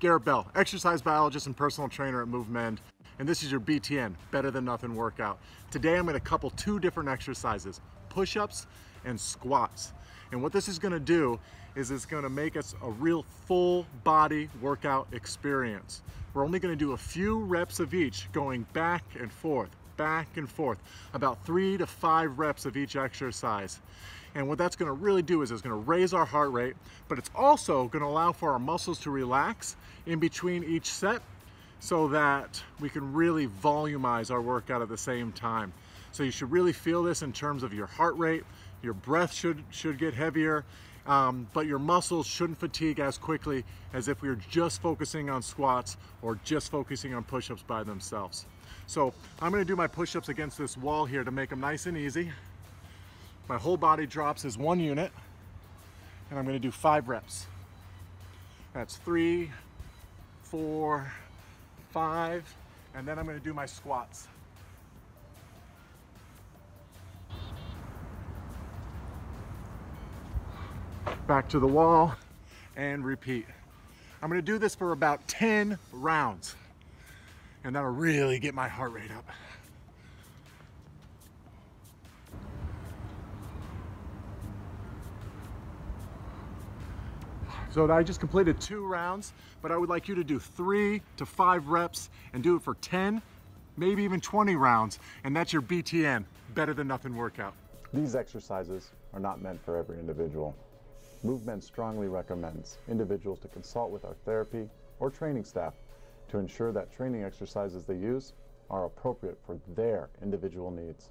Garrett Bell, exercise biologist and personal trainer at MoveMend, and this is your BTN, Better Than Nothing workout. Today I'm gonna couple two different exercises, push-ups and squats. And what this is gonna do is it's gonna make us a real full body workout experience. We're only gonna do a few reps of each, going back and forth, back and forth, about three to five reps of each exercise. And what that's gonna really do is it's gonna raise our heart rate, but it's also gonna allow for our muscles to relax in between each set so that we can really volumize our workout at the same time. So you should really feel this in terms of your heart rate, your breath should, should get heavier, um, but your muscles shouldn't fatigue as quickly as if we were just focusing on squats or just focusing on push-ups by themselves. So I'm gonna do my push-ups against this wall here to make them nice and easy. My whole body drops as one unit, and I'm gonna do five reps. That's three, four, five, and then I'm gonna do my squats. Back to the wall and repeat. I'm gonna do this for about 10 rounds, and that'll really get my heart rate up. So I just completed two rounds, but I would like you to do three to five reps and do it for 10, maybe even 20 rounds. And that's your BTN, better than nothing workout. These exercises are not meant for every individual. MoveMend strongly recommends individuals to consult with our therapy or training staff to ensure that training exercises they use are appropriate for their individual needs.